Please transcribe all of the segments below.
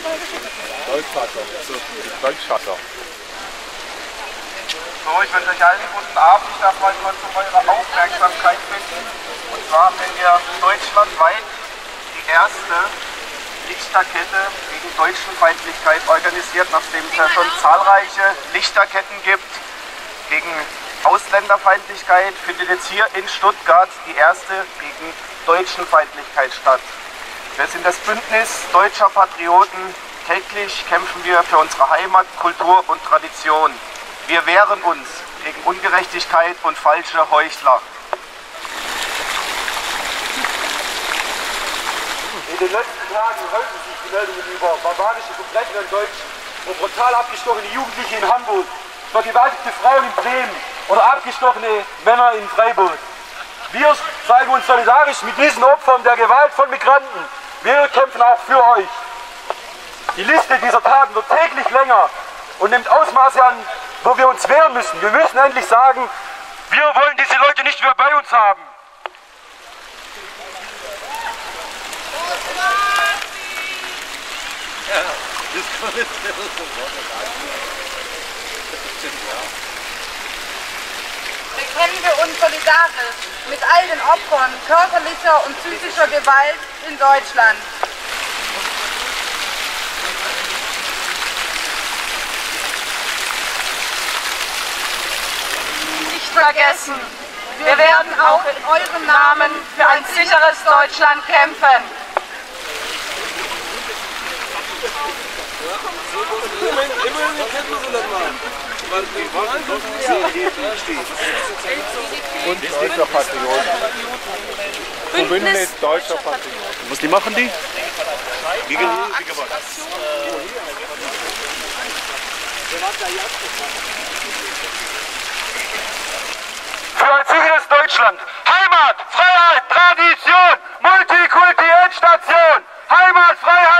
Deutschvater. Deutschvater. So, ich wünsche euch allen guten Abend. Ich darf mal kurz um eure Aufmerksamkeit bitten. Und zwar haben wir deutschlandweit die erste Lichterkette gegen Deutschenfeindlichkeit organisiert, nachdem es ja schon zahlreiche Lichterketten gibt gegen Ausländerfeindlichkeit, findet jetzt hier in Stuttgart die erste gegen Deutschenfeindlichkeit statt. Wir sind das Bündnis deutscher Patrioten. Täglich kämpfen wir für unsere Heimat, Kultur und Tradition. Wir wehren uns gegen Ungerechtigkeit und falsche Heuchler. In den letzten Tagen häufen sich die Meldungen über barbarische Verbrechen an Deutschen, wo brutal abgestochene Jugendliche in Hamburg, vergewaltigte Frauen in Bremen oder abgestochene Männer in Freiburg. Wir zeigen uns solidarisch mit diesen Opfern der Gewalt von Migranten. Wir kämpfen auch für euch. Die Liste dieser Taten wird täglich länger und nimmt Ausmaße an, wo wir uns wehren müssen. Wir müssen endlich sagen, wir wollen diese Leute nicht mehr bei uns haben. bekennen wir uns solidarisch mit all den Opfern körperlicher und psychischer Gewalt in Deutschland. nicht vergessen. Wir werden auch in eurem Namen für ein sicheres Deutschland kämpfen. Und deutscher Patriot. Bündnis deutscher Patriot. Was die machen die? Die Gewalt. Für ein sicheres Deutschland. Heimat, Freiheit, Tradition, Multikulti-Endstation. Heimat, Freiheit,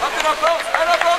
Habt ihr noch Applaus? Ein Applaus!